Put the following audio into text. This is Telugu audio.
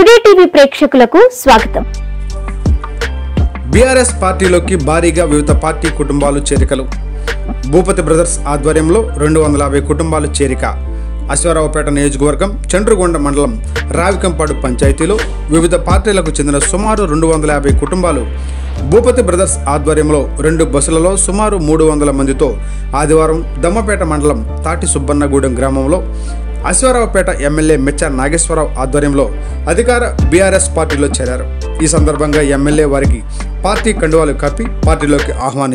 టుడే టీవీ ప్రేక్షకులకు స్వాగతం. బీఆర్ఎస్ పార్టీలోకి భారీగా వివిధ పార్టీ కుటుంబాలు చేరికలు. భూపతి బ్రదర్స్ ఆధ్వర్యంలో రెండు వందల యాభై కుటుంబాలు చేరిక. అశ్వారావుపేట నియోజకవర్గం చండ్రుగొండ మండలం రావికంపాడు పంచాయతీలో వివిధ పార్టీలకు చెందిన సుమారు రెండు వందల యాభై కుటుంబాలు. భూపతి బ్రదర్స్ ఆధ్వర్యంలో రెండు బస్సులలో సుమారు మూడు వందల మందితో ఆదివారం దమ్మపేట మండలం తాటి సుబ్బన్నగూడెం గ్రామంలో అశ్వారావుపేట ఎమ్మెల్యే మెచ్చ నాగేశ్వరరావు ఆధ్వర్యంలో అధికార బీఆర్ఎస్ పార్టీలో చేరారు. ఈ సందర్భంగా ఎమ్మెల్యే వారికి పార్టీ కండువాలు కప్పి పార్టీలోకి ఆహ్వానించారు